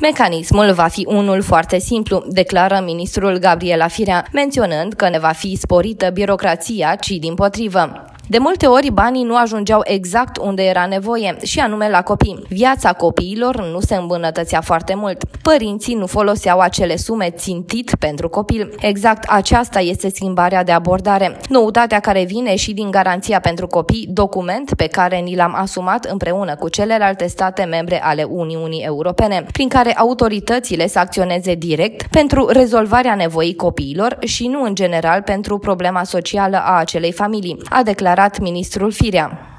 Mecanismul va fi unul foarte simplu, declară ministrul Gabriela Firea, menționând că ne va fi sporită birocrația, ci din potrivă. De multe ori banii nu ajungeau exact unde era nevoie, și anume la copii. Viața copiilor nu se îmbunătățea foarte mult. Părinții nu foloseau acele sume țintit pentru copil. Exact aceasta este schimbarea de abordare. Noutatea care vine și din garanția pentru copii, document pe care ni l-am asumat împreună cu celelalte state membre ale Uniunii Europene, prin care autoritățile să acționeze direct pentru rezolvarea nevoii copiilor și nu în general pentru problema socială a acelei familii, a declarat declarat ministrul Firea.